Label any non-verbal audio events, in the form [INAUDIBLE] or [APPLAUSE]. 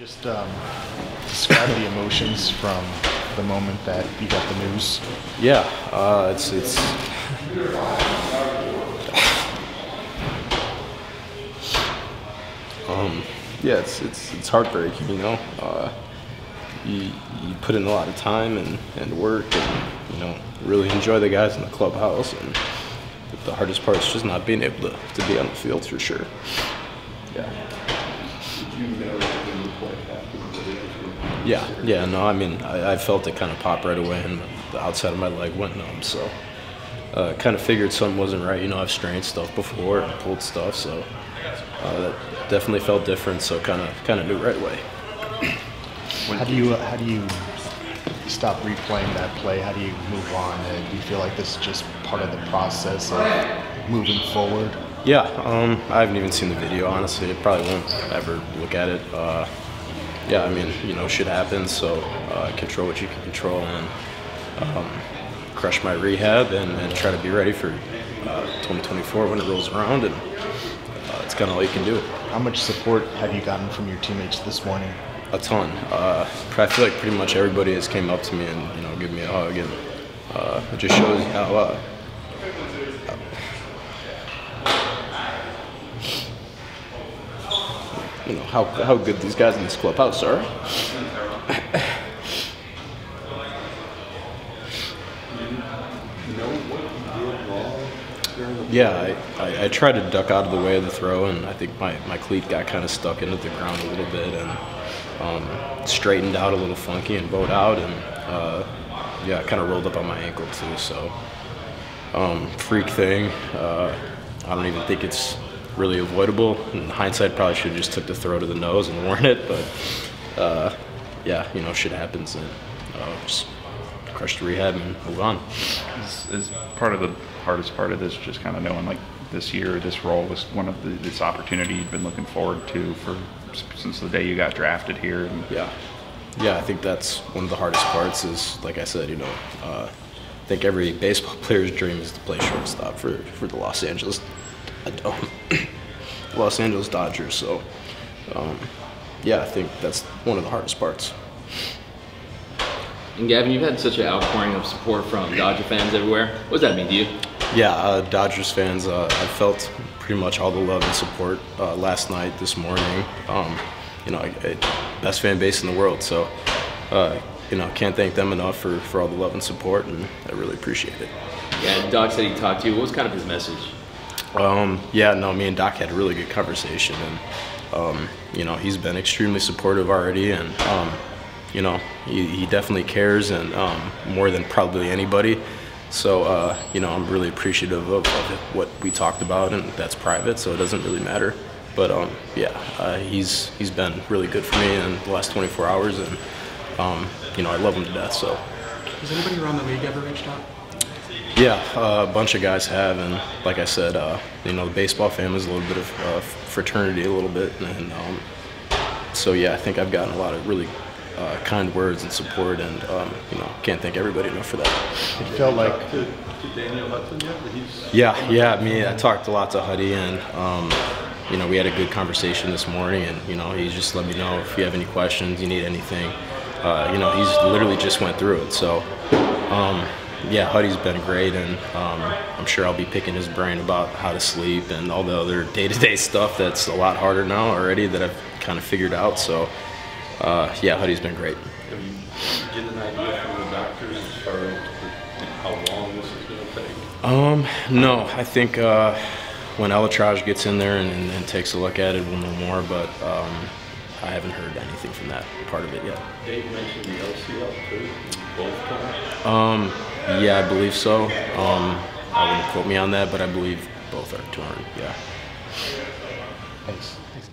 Just um, describe the emotions from the moment that you got the news. Yeah, uh, it's it's. [SIGHS] um, yeah, it's it's it's heartbreaking, you know. Uh, you you put in a lot of time and, and work, and you know really enjoy the guys in the clubhouse, and the hardest part is just not being able to, to be on the field for sure. Yeah. Yeah, yeah, no, I mean, I, I felt it kind of pop right away, and the outside of my leg went numb. So, uh, kind of figured something wasn't right. You know, I've strained stuff before and pulled stuff, so uh, that definitely felt different. So, kind of, kind of knew right away. How do you how do you stop replaying that play? How do you move on? Uh, do you feel like this is just part of the process of moving forward? Yeah, um, I haven't even seen the video. Honestly, I probably won't ever look at it. Uh, yeah, I mean, you know, shit happens, so uh, control what you can control and um, crush my rehab and, and, try to be ready for uh, 2024 when it rolls around, and uh, it's kind of all you can do. How much support have you gotten from your teammates this morning? A ton. Uh, I feel like pretty much everybody has came up to me and you know give me a hug, and uh, it just shows how uh, you know how how good these guys in this clubhouse are. yeah, I, I, I, tried to duck out of the way of the throw, and I think my, my cleat got kind of stuck into the ground a little bit and um, straightened out a little funky and bowed out, and uh, yeah, kind of rolled up on my ankle too. So, um, freak thing. Uh, I don't even think it's really avoidable. In hindsight, probably should have just took the throw to the nose and [LAUGHS] worn it, but uh, yeah, you know, shit happens and uh, just crush the rehab and move on. Is, is, part of the hardest part of this just kind of knowing like this year, this role was one of the, this opportunity you've been looking forward to for since the day you got drafted here. And yeah, yeah, I think that's one of the hardest parts. Is like I said, you know, uh, I think every baseball [LAUGHS] player's dream is to play shortstop for for the Los Angeles um, [COUGHS] Los Angeles Dodgers. So, um, yeah, I think that's one of the hardest parts. And Gavin, you've had such an outpouring of support from Dodger fans everywhere. What does that mean to you? Yeah, uh, Dodgers fans, uh, I felt pretty much all the love and support uh, last night, this morning. Um, you know, I, I, best fan base in the world. So, uh, you know, can't thank them enough for, for all the love and support, and I really appreciate it. Yeah, Doc said he talked to you. What was kind of his message? Um, yeah, no, me and Doc had a really good conversation, and um, you know he's been extremely supportive already, and um, you know he, he, definitely cares, and um, more than probably anybody. So uh, you know I'm really appreciative of, of, what we talked about, and that's private, so it doesn't really matter. But um, yeah, uh, he's he's been really good for me in the last 24 hours, and um, you know I love him to death. So. Has anybody around the league ever reached out? Yeah, uh, a bunch of guys have, and like I said, uh, you know, the baseball family is a little bit of uh, fraternity, a little bit, and um, so yeah, I think I've gotten a lot of really uh, kind words and support, and um, you know, can't thank everybody enough for that. It felt like. to Daniel, but Yeah, yeah. I mean, I talked a lot to Huddy, and um, you know, we had a good conversation this morning, and you know, he just let me know if you have any questions, you need anything. Uh, you know, he's literally just went through it, so. Um, yeah, Huddy's been great, and um, I'm sure I'll be picking his brain about how to sleep and all the other [LAUGHS] day-to-day stuff that's a lot harder now already that I've kind of figured out. So, uh, yeah, Huddy's been great. Have you get an idea from the doctors as far as how long this is going to take? Um, no, I think uh, when ElAttrache gets in there and, and, and, takes a look at it, we'll know more. But um, I haven't heard anything from that part of it yet. Dave mentioned the LCL too, both times. Um, yeah, I believe so. Um, I wouldn't quote me on that, but I believe both are 200. Yeah. Thanks. Thanks.